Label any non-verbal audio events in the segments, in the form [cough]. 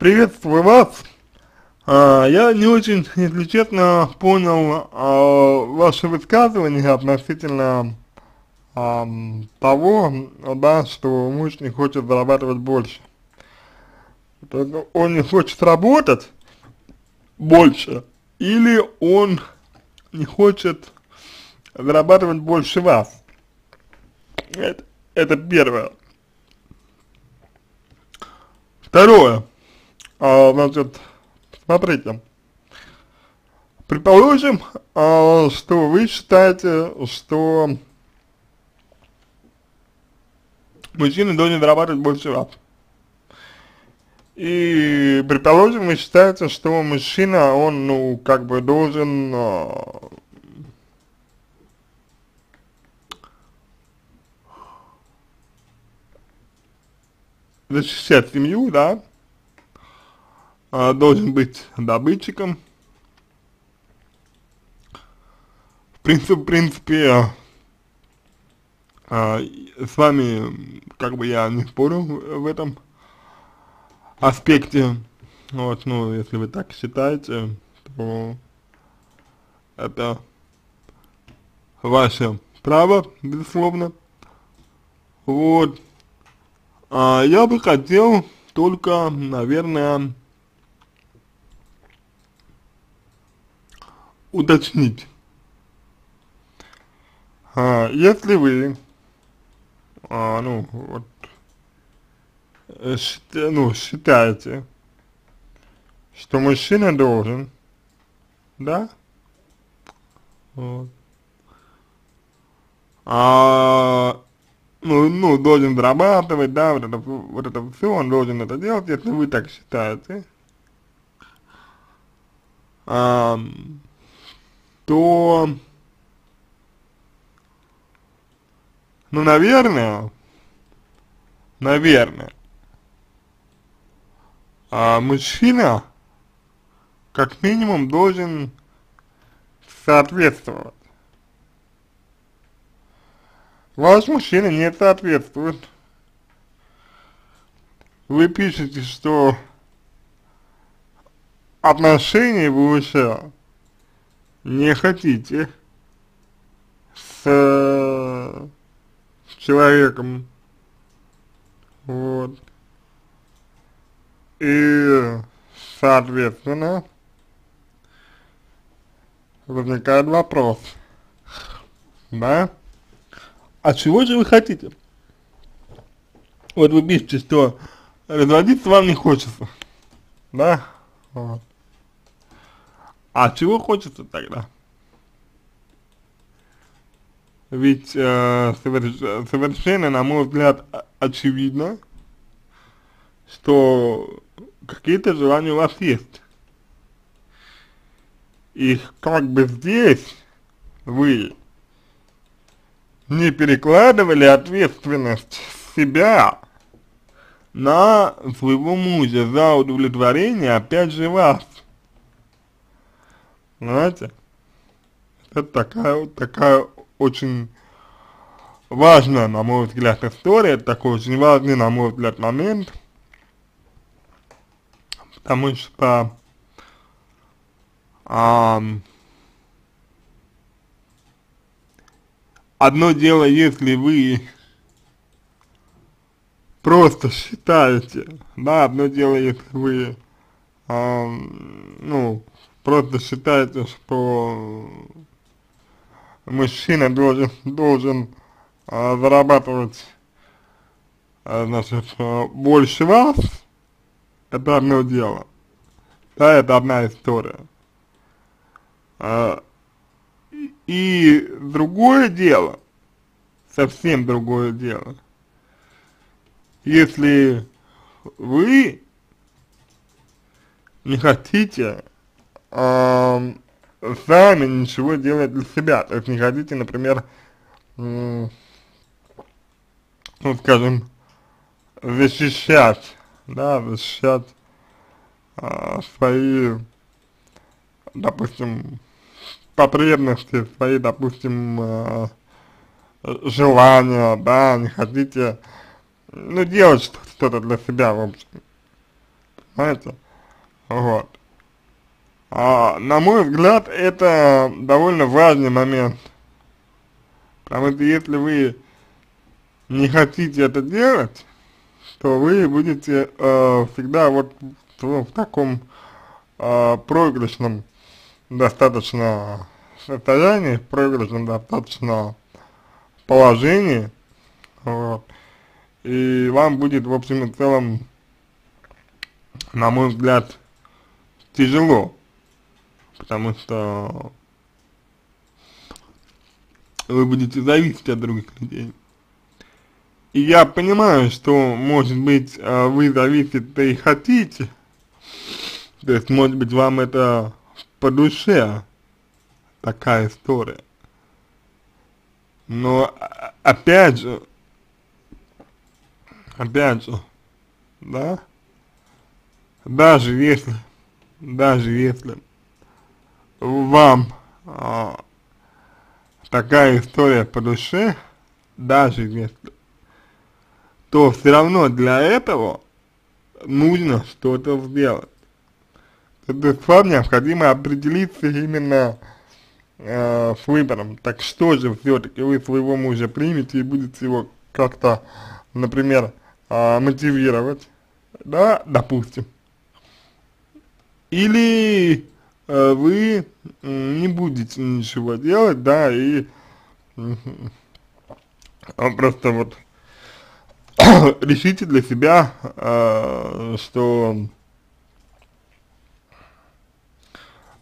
Приветствую вас. А, я не очень, если честно, понял а, ваше высказывание относительно а, того, да, что муж не хочет зарабатывать больше. Он не хочет работать больше, или он не хочет зарабатывать больше вас. Это, это первое. Второе. А, значит, смотрите. Предположим, а, что вы считаете, что мужчина должен зарабатывать больше вас. И предположим, вы считаете, что мужчина, он, ну, как бы должен а, защищать семью, да, а, должен быть добытчиком. В принципе, в принципе а, с вами, как бы я не спорю в этом аспекте, вот, ну, если вы так считаете, то это ваше право, безусловно, вот, а, я бы хотел только, наверное, уточнить. А, если вы, а, ну, вот, э, ну, считаете, что мужчина должен, да, вот, а ну, ну, должен зарабатывать, да, вот это, вот это все, он должен это делать, если вы так считаете, а, то, ну, наверное, наверное, а мужчина как минимум должен соответствовать Ваш мужчина не соответствует. Вы пишете, что отношений вы уже не хотите с, с человеком. Вот. И, соответственно, возникает вопрос, да? а чего же вы хотите? Вот вы пишете, что разводиться вам не хочется, да? Вот. А чего хочется тогда? Ведь э, соверш, совершенно, на мой взгляд, очевидно, что какие-то желания у вас есть. И как бы здесь вы не перекладывали ответственность себя на своего мужа за удовлетворение, опять же, вас. Знаете? Это такая, такая очень важная, на мой взгляд, история, такой очень важный, на мой взгляд, момент, потому что а, Одно дело, если вы просто считаете, да, одно дело, если вы, э, ну, просто считаете, что мужчина должен, должен э, зарабатывать, э, значит, э, больше вас, это одно дело, да, это одна история. Э, и другое дело, совсем другое дело, если вы не хотите э, сами ничего делать для себя, то есть не хотите, например, э, ну, скажем, защищать, да, защищать э, свои, допустим, потребности, свои, допустим, э, желания, да, не хотите, ну, делать что-то для себя, в общем, понимаете? Вот. А, на мой взгляд, это довольно важный момент, потому что если вы не хотите это делать, то вы будете э, всегда вот в, в таком э, проигрышном достаточно состоянии, в проигрышном достаточно положении, вот, и вам будет, в общем и целом, на мой взгляд, тяжело, потому что вы будете зависеть от других людей. И я понимаю, что, может быть, э, вы зависите и хотите, то есть, может быть, вам это по душе, такая история. Но, а, опять же, опять же, да, даже если, даже если вам а, такая история по душе, даже если, то все равно для этого нужно что-то сделать. То есть вам необходимо определиться именно э, с выбором. Так что же все-таки вы своего мужа примете и будете его как-то, например, э, мотивировать, да, допустим. Или э, вы не будете ничего делать, да, и э, просто вот [coughs] решите для себя, э, что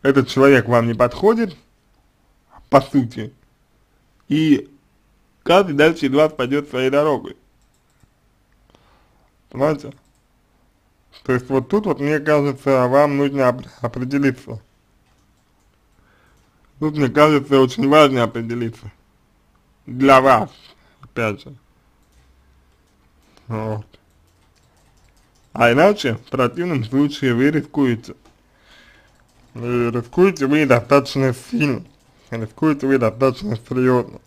этот человек вам не подходит, по сути, и каждый дальше вас пойдет своей дорогой. Понимаете? То есть вот тут вот, мне кажется, вам нужно определиться. Тут, мне кажется, очень важно определиться. Для вас, опять же. Вот. А иначе, в противном случае, вы рискуете. И рискуете вы достаточно сильно. Рискуете вы достаточно серьезно.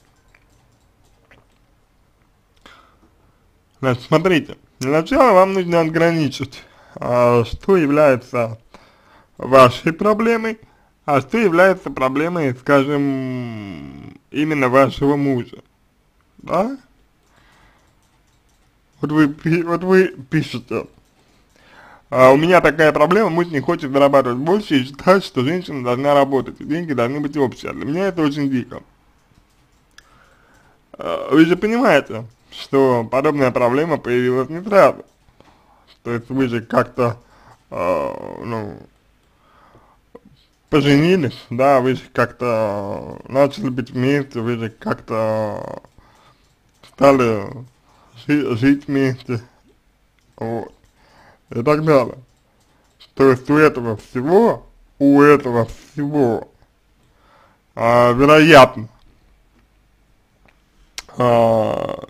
Значит, смотрите. Для начала вам нужно ограничить, а, что является вашей проблемой, а что является проблемой, скажем, именно вашего мужа. Да? Вот вы, вот вы пишете, а у меня такая проблема, муж не хочет зарабатывать больше и считает, что женщина должна работать, и деньги должны быть общие. Для меня это очень дико. А, вы же понимаете, что подобная проблема появилась не сразу. То есть вы же как-то, э, ну, поженились, да, вы же как-то начали быть вместе, вы же как-то стали жи жить вместе, вот, и так далее. То есть у этого всего, у этого всего, а, вероятно, а,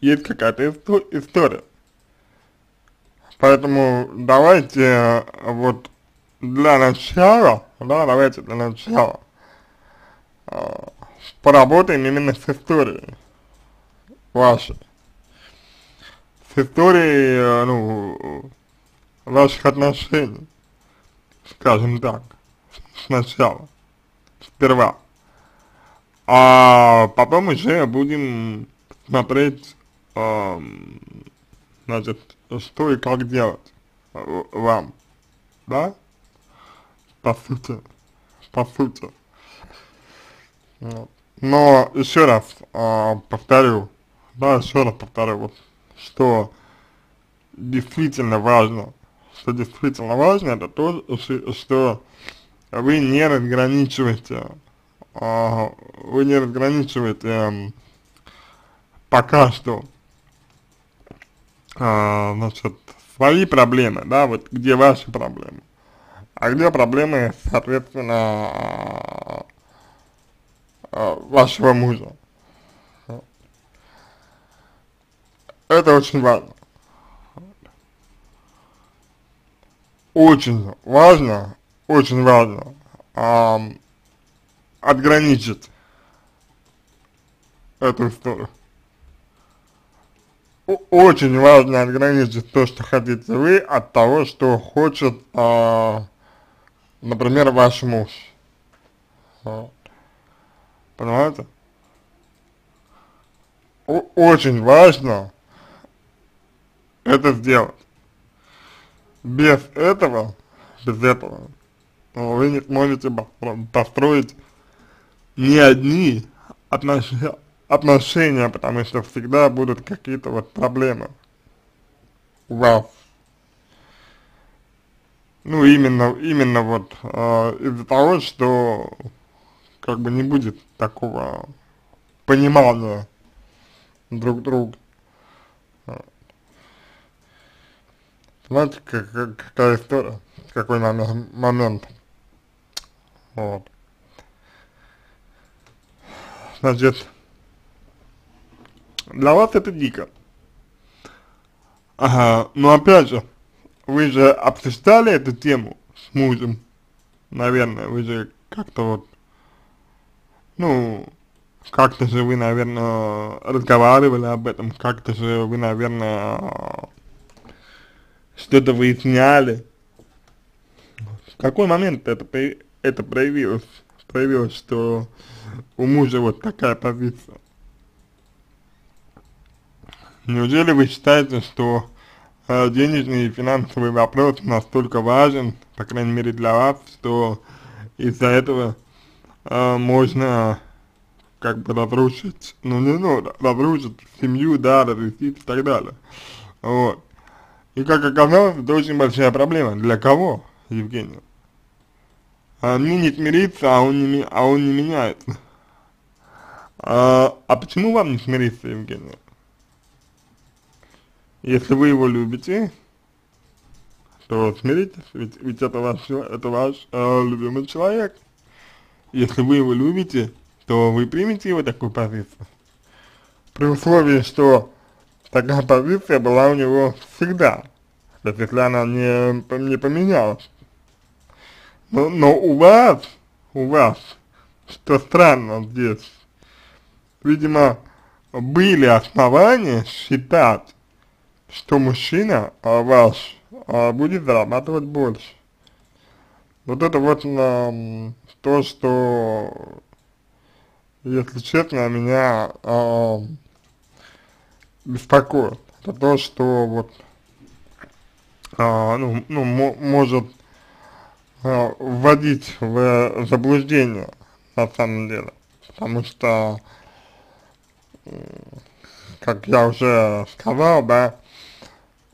есть какая-то история. Поэтому давайте вот для начала, да, давайте для начала э, поработаем именно с историей вашей. С историей, э, ну, ваших отношений, скажем так, сначала, сперва. А потом уже будем смотреть, э, значит, что и как делать вам, да? по сути, по сути. Но еще раз э, повторю, да, еще раз повторю, вот, что действительно важно, что действительно важно, это то, что вы не разграничиваете, э, вы не разграничиваете э, пока что, э, значит, свои проблемы, да, вот где ваши проблемы, а где проблемы, соответственно, э, вашего мужа. Это очень важно. Очень важно, очень важно эм, отграничить эту историю. Очень важно отграничить то, что хотите вы, от того, что хочет, э, например, ваш муж. Вот. Понимаете? О очень важно это сделать. Без этого, без этого, вы не сможете построить ни одни отношения отношения, потому что всегда будут какие-то вот проблемы у вас. Ну, именно, именно вот э, из-за того, что как бы не будет такого понимания друг друга. Знаете, как, как, какая история, какой момент, момент. Вот. Значит, для вас это дико. Ага, но опять же, вы же обсуждали эту тему с мужем, наверное, вы же как-то вот, ну, как-то же вы, наверное, разговаривали об этом, как-то же вы, наверное, что-то выясняли. В какой момент это, это проявилось, проявилось, что у мужа вот такая позиция? Неужели вы считаете, что э, денежный и финансовый вопрос настолько важен, по крайней мере для вас, что из-за этого э, можно как бы разрушить, ну не ну, разрушить семью, да, разрушить и так далее. Вот. И как оказалось, это очень большая проблема. Для кого, Евгений? Они не смириться, а он не, а он не меняется. А, а почему вам не смириться, Евгений? Если вы его любите, то смиритесь, ведь, ведь это ваш, это ваш э, любимый человек. Если вы его любите, то вы примете его такую позицию. При условии, что такая позиция была у него всегда, есть если она не, не поменялась. Но, но у вас, у вас, что странно здесь, видимо, были основания считать, что мужчина а, ваш а, будет зарабатывать больше. Вот это вот а, то, что, если честно, меня а, беспокоит. Это то, что вот, а, ну, ну может а, вводить в заблуждение на самом деле. Потому что, как я уже сказал, да,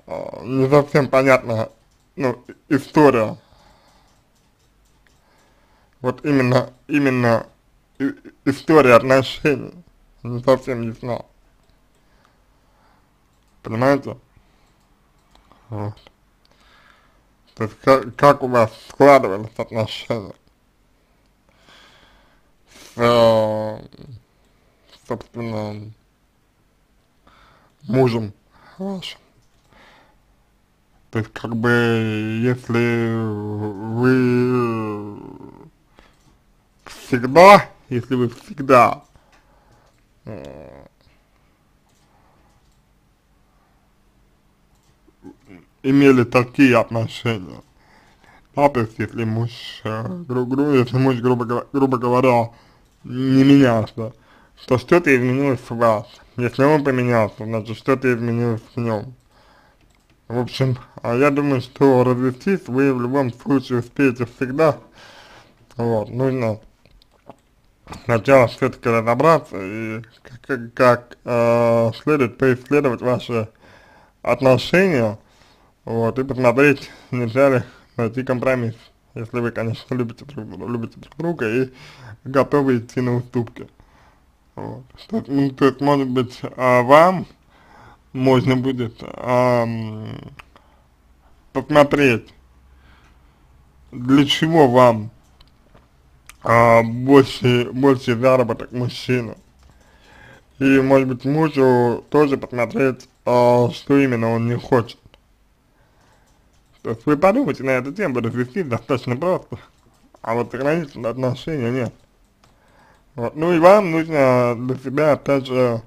не совсем понятна, ну, история. Вот именно, именно история отношений не совсем ясна. Понимаете? Вот. То есть как, как у вас складывались отношения с, э, собственно, мужем вашим. То есть, как бы, если вы всегда, если вы всегда э, имели такие отношения, да, то есть, если муж, э, гру, гру, если муж, грубо, грубо говоря, не менялся, то что-то изменилось в вас. Если он поменялся, значит, что-то изменилось в нем. В общем, а я думаю, что развестись вы в любом случае успеете всегда. Вот, нужно сначала все-таки разобраться и как, как э, следует поисследовать ваши отношения, вот, и посмотреть, нельзя ли найти компромисс, если вы, конечно, любите друг любите друг друга и готовы идти на уступки. Вот. То, ну, то есть, может быть, а вам можно будет эм, посмотреть, для чего вам э, больше, больше заработок мужчины. И, может быть, мужу тоже посмотреть, э, что именно он не хочет. То есть вы подумайте на эту тему, развести достаточно просто. А вот ограниченных отношений нет. Вот. Ну и вам нужно для себя опять же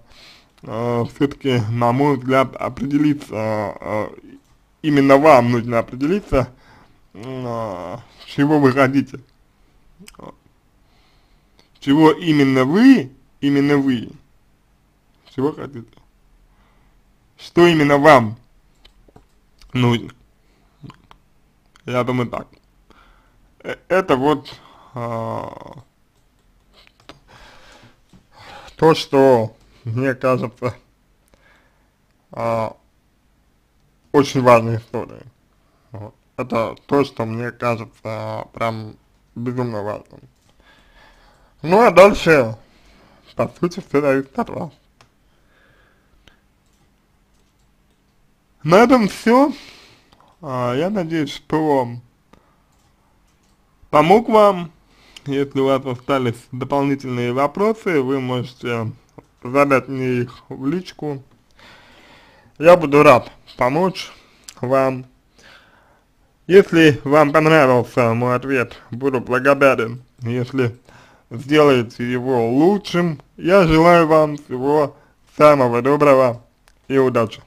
э, все-таки, на мой взгляд, определиться, э, именно вам нужно определиться, э, чего вы хотите. Чего именно вы, именно вы, чего хотите. Что именно вам нужно. Я думаю так. Э, это вот а, то, что мне кажется а, очень важной историей. Вот. Это то, что мне кажется прям безумно важным. Ну а дальше, по сути, все зависит от вас. На этом все. А, я надеюсь, что помог вам. Если у вас остались дополнительные вопросы, вы можете задать мне их в личку. Я буду рад помочь вам. Если вам понравился мой ответ, буду благодарен, если сделаете его лучшим. Я желаю вам всего самого доброго и удачи.